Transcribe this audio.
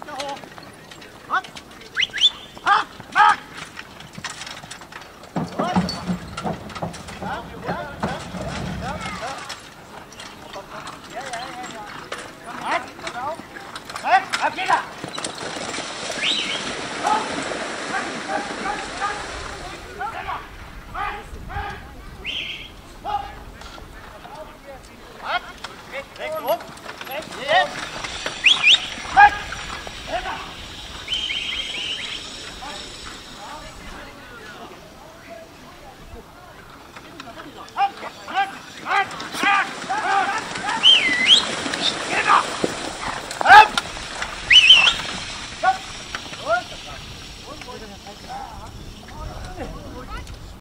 The hole. Okay.